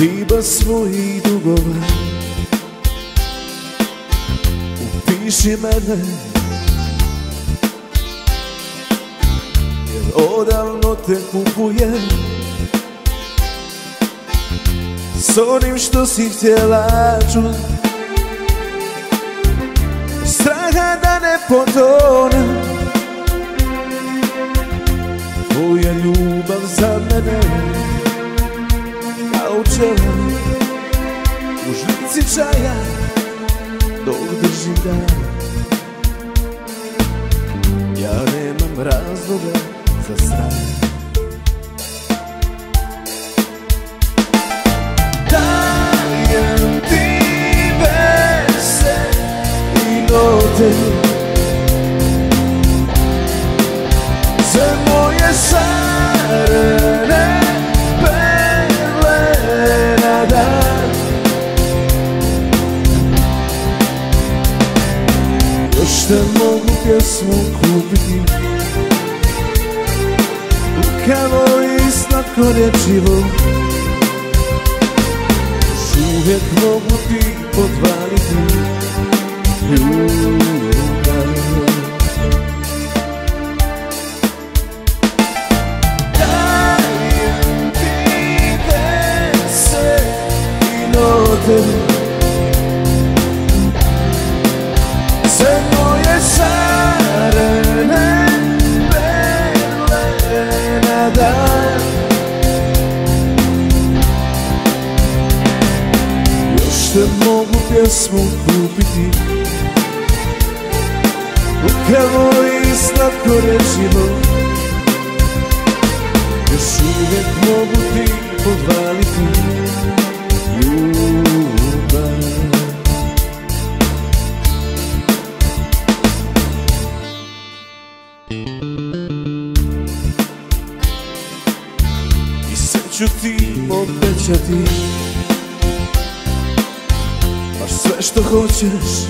ljubav svojih dugova. Upiši mene. Jer odavno te kupujem. S onim što si htjela čut Straha da ne potonem U žlici čaja Dok držim dan. Ja nemam razloga za strah Dajem ti vese i note Te mogu pjesmu kupiti. Lukavo i slatko rečivo. Još uvijek mogu ti podvaliti. Ljubav. Dajem ti vese i note Te mogu pjesmu kupiti. Lukavo i slatko rečivo Još uvijek mogu ti podvaliti ljubav. I sve ću ti obećati Baš sve što hoćeš.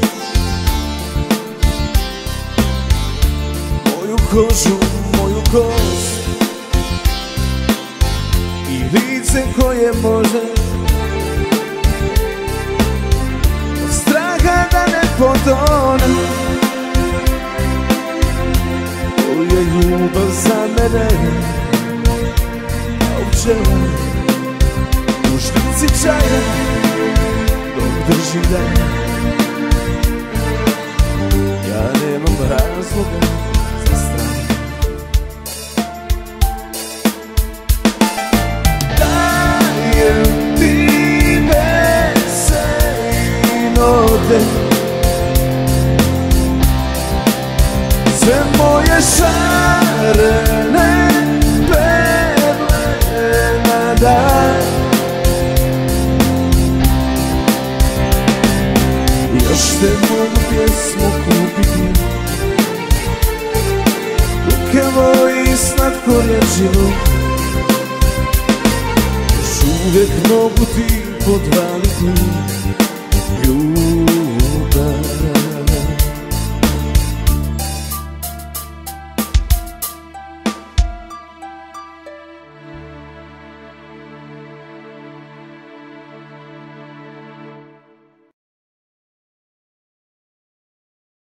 Moju kožu, moju kost. I lice koje može. Straha da ne potonem To je ljubav za mene. Pčela U špici čaja. Dok držim dan Ja nemam razloga za strah. Dajem ti vese i Još te mogu pjesmu kupiti? Lukavo i slatko lječinu Još uvijek mogu ti podvaliti. Ljubav